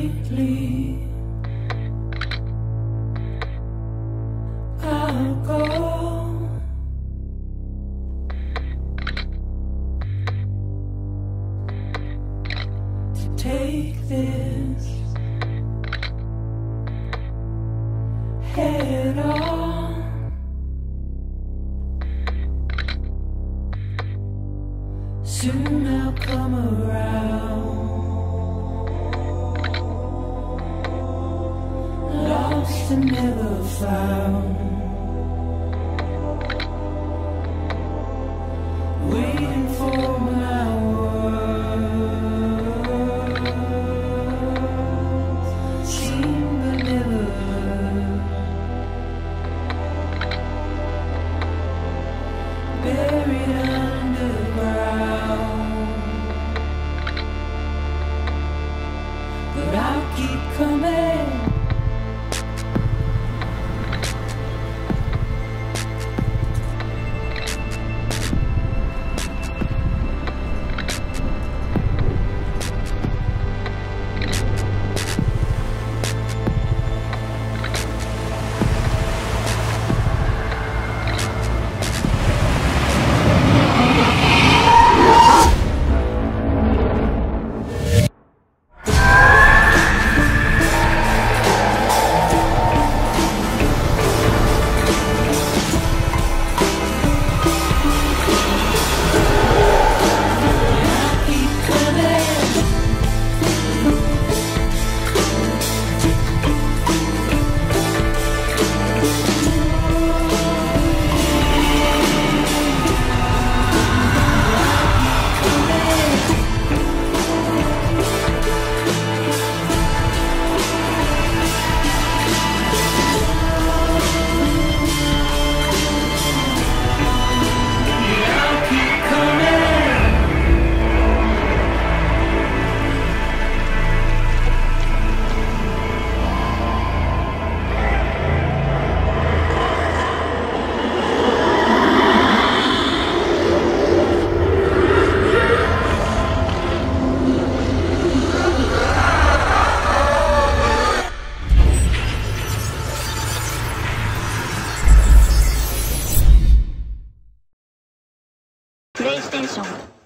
faintly. I'll go. To take this head on. Soon I'll come around. Found. PlayStation